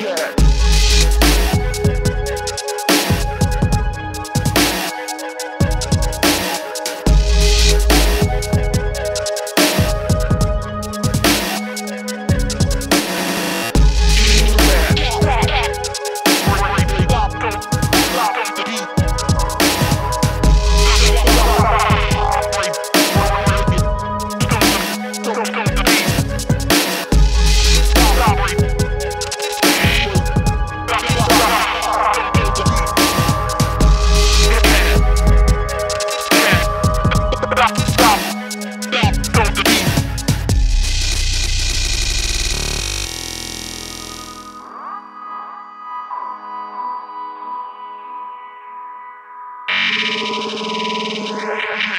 Yeah.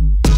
Mm-hmm.